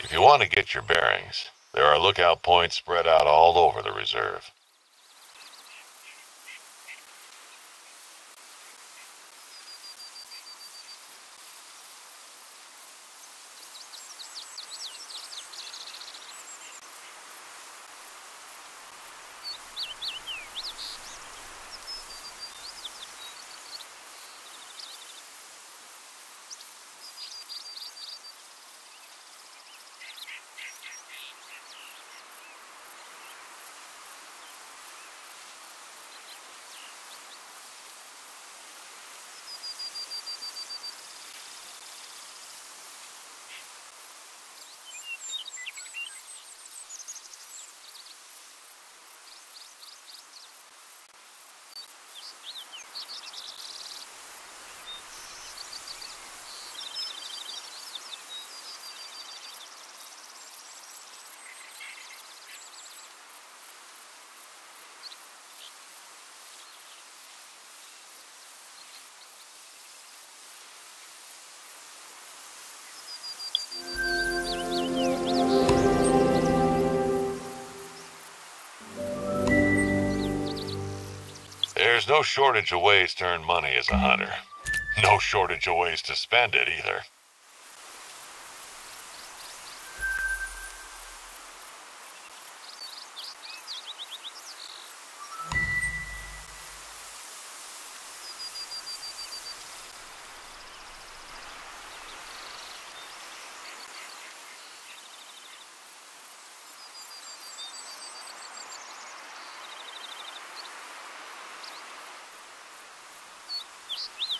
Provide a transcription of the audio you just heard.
If you want to get your bearings, there are lookout points spread out all over the reserve. There's no shortage of ways to earn money as a hunter. No shortage of ways to spend it either. You